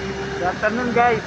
Good afternoon guys.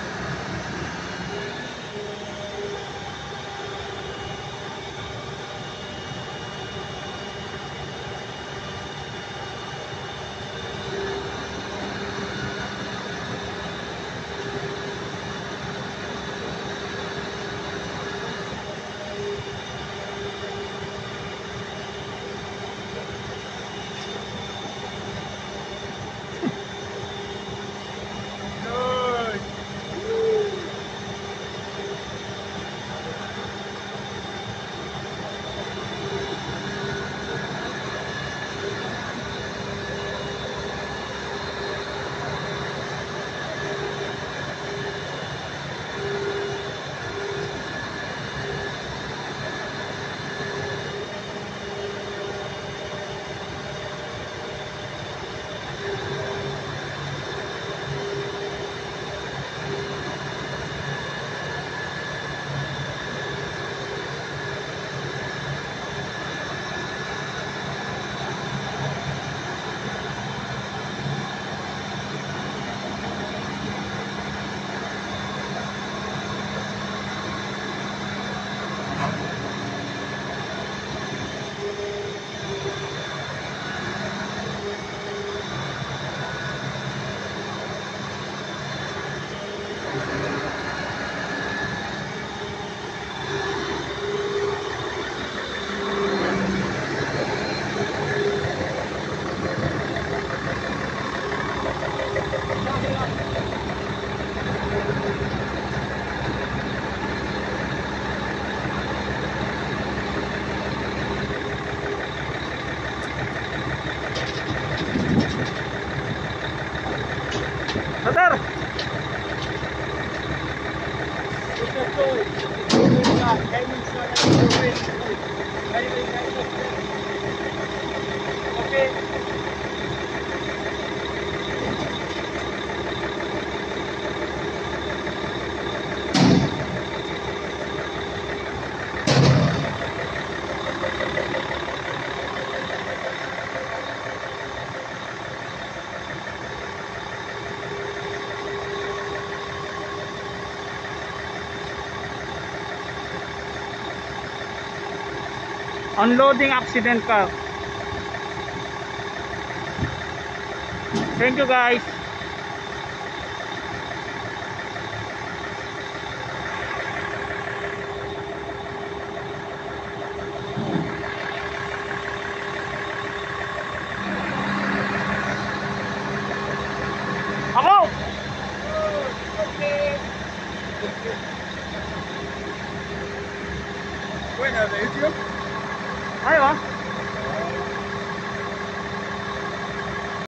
Motor! Motor! Unloading accident car. Thank you guys. Ako! Buena, de hecho. 还有啊